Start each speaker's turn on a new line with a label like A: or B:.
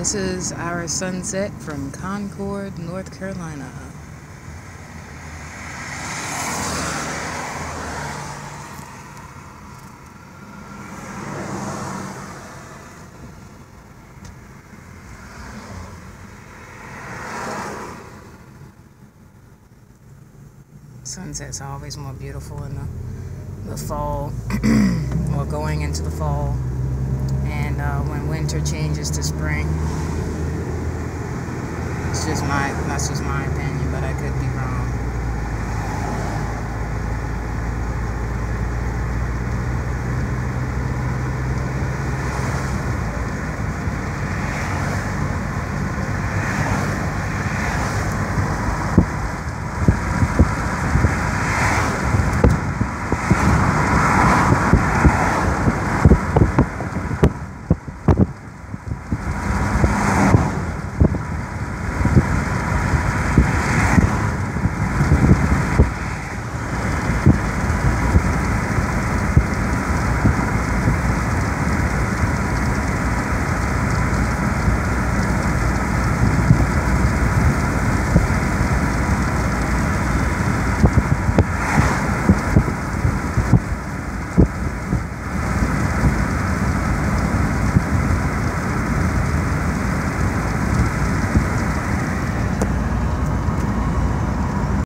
A: This is our sunset from Concord, North Carolina. Sunset's are always more beautiful in the, the fall, or going into the fall, uh, when winter changes to spring. It's just my, that's just my opinion, but I could be wrong.